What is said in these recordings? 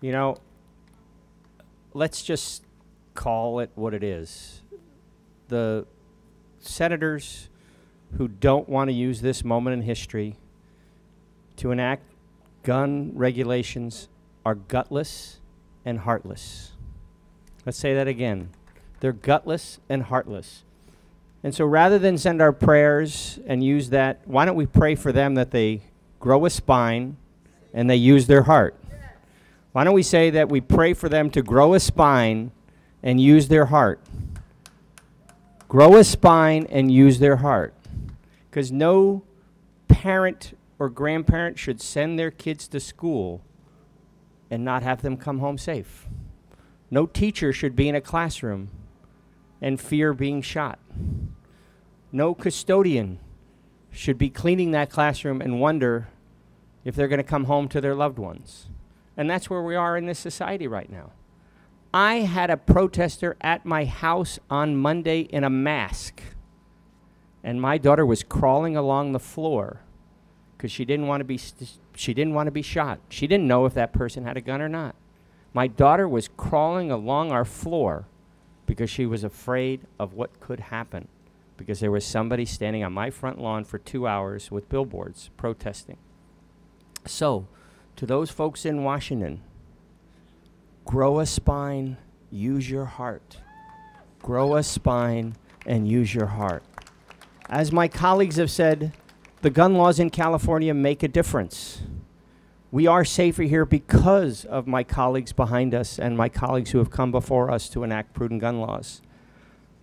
You know, let's just call it what it is. The senators who don't want to use this moment in history to enact gun regulations are gutless and heartless. Let's say that again. They're gutless and heartless. And so rather than send our prayers and use that, why don't we pray for them that they grow a spine and they use their heart? Why don't we say that we pray for them to grow a spine and use their heart? Grow a spine and use their heart. Because no parent or grandparent should send their kids to school and not have them come home safe. No teacher should be in a classroom and fear being shot. No custodian should be cleaning that classroom and wonder if they're going to come home to their loved ones. And that's where we are in this society right now. I had a protester at my house on Monday in a mask, and my daughter was crawling along the floor because she didn't want to be she didn't want to be shot. She didn't know if that person had a gun or not. My daughter was crawling along our floor because she was afraid of what could happen because there was somebody standing on my front lawn for 2 hours with billboards protesting. So, to those folks in Washington, grow a spine, use your heart. Grow a spine and use your heart. As my colleagues have said, the gun laws in California make a difference. We are safer here because of my colleagues behind us and my colleagues who have come before us to enact prudent gun laws.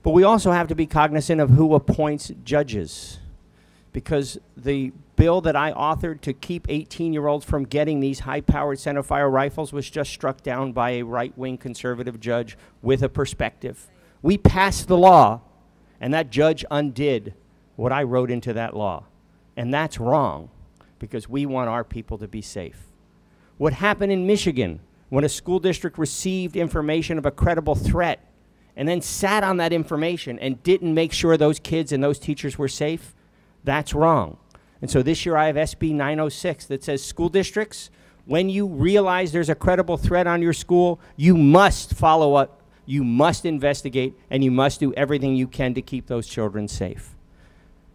But we also have to be cognizant of who appoints judges. Because the bill that I authored to keep 18 year olds from getting these high powered centerfire rifles was just struck down by a right wing conservative judge with a perspective. We passed the law, and that judge undid what I wrote into that law. And that's wrong because we want our people to be safe. What happened in Michigan when a school district received information of a credible threat and then sat on that information and didn't make sure those kids and those teachers were safe, that's wrong. And so this year I have SB 906 that says school districts, when you realize there's a credible threat on your school, you must follow up, you must investigate, and you must do everything you can to keep those children safe.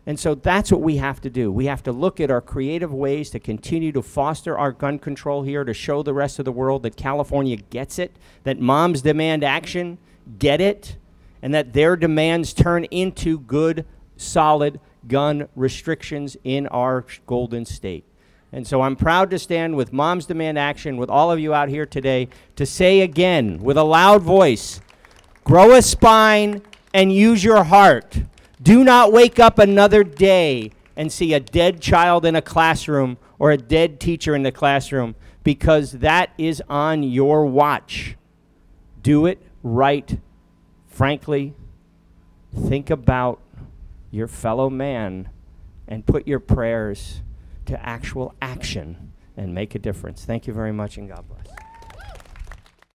And so that's what we have to do. We have to look at our creative ways to continue to foster our gun control here, to show the rest of the world that California gets it, that moms demand action, get it, and that their demands turn into good, solid gun restrictions in our golden state. And so I'm proud to stand with Moms Demand Action, with all of you out here today, to say again with a loud voice grow a spine and use your heart. Do not wake up another day and see a dead child in a classroom or a dead teacher in the classroom because that is on your watch. Do it right. Frankly, think about your fellow man and put your prayers to actual action and make a difference. Thank you very much and God bless.